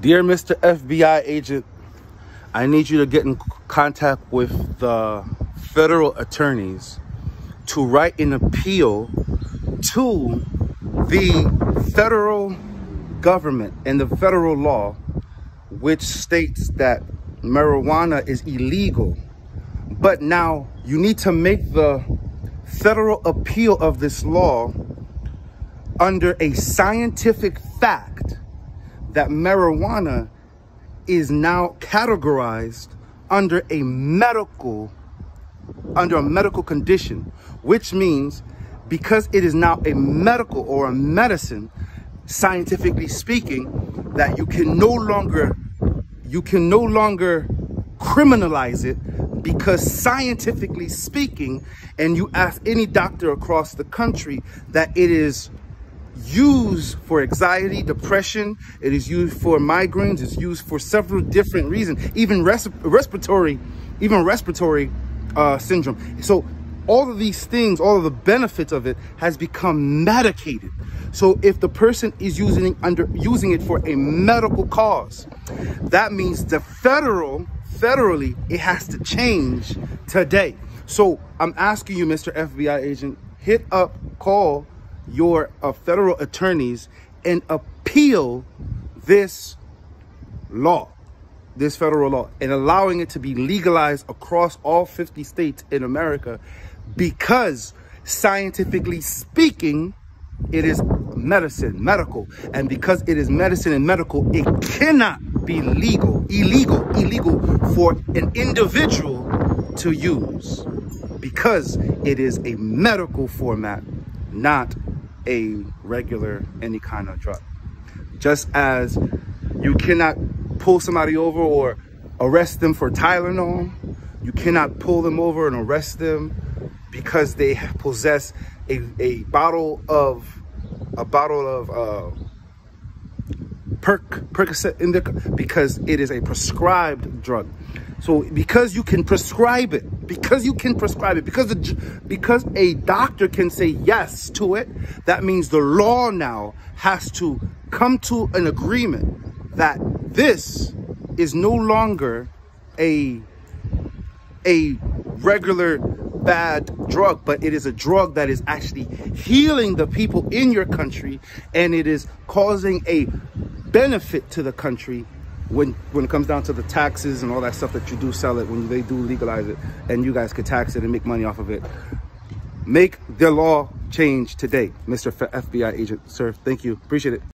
Dear Mr. FBI agent, I need you to get in contact with the federal attorneys to write an appeal to the federal government and the federal law, which states that marijuana is illegal. But now you need to make the federal appeal of this law under a scientific fact that marijuana is now categorized under a medical under a medical condition which means because it is now a medical or a medicine scientifically speaking that you can no longer you can no longer criminalize it because scientifically speaking and you ask any doctor across the country that it is used for anxiety, depression. It is used for migraines. It's used for several different reasons, even res respiratory, even respiratory uh, syndrome. So all of these things, all of the benefits of it has become medicated. So if the person is using under using it for a medical cause, that means the federal, federally, it has to change today. So I'm asking you, Mr. FBI agent, hit up, call your uh, federal attorneys and appeal this law, this federal law, and allowing it to be legalized across all 50 states in America because scientifically speaking, it is medicine, medical. And because it is medicine and medical, it cannot be legal, illegal, illegal for an individual to use because it is a medical format, not a regular any kind of drug. Just as you cannot pull somebody over or arrest them for Tylenol, you cannot pull them over and arrest them because they possess a, a bottle of a bottle of uh, Perc Percocet because it is a prescribed drug. So because you can prescribe it, because you can prescribe it, because the, because a doctor can say yes to it, that means the law now has to come to an agreement that this is no longer a a regular bad drug, but it is a drug that is actually healing the people in your country and it is causing a benefit to the country when when it comes down to the taxes and all that stuff that you do sell it when they do legalize it and you guys could tax it and make money off of it. Make the law change today mr fbi agent. Sir thank you. Appreciate it